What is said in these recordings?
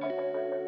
A right,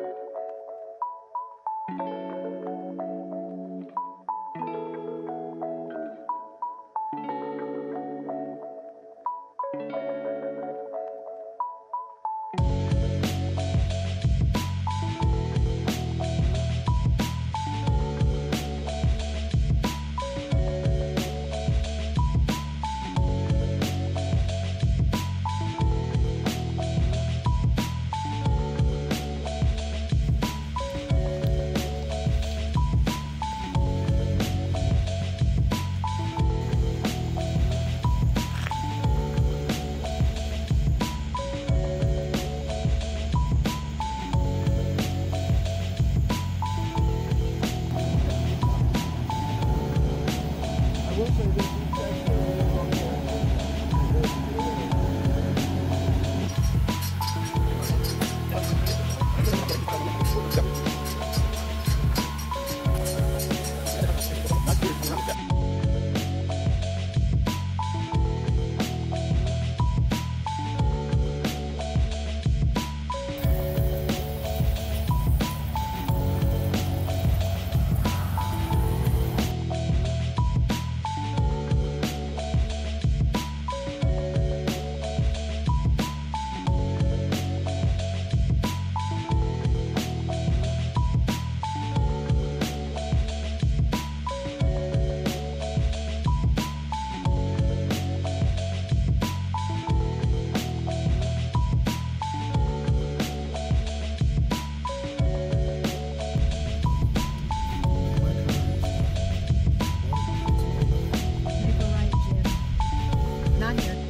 on your